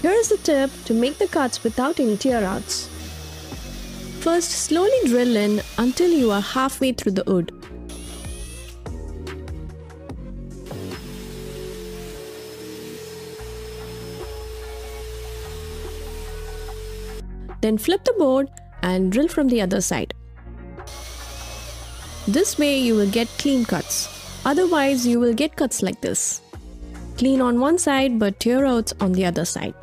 Here is the tip to make the cuts without any tear outs. First, slowly drill in until you are halfway through the wood. Then flip the board and drill from the other side. This way you will get clean cuts. Otherwise you will get cuts like this. Clean on one side but tear outs on the other side.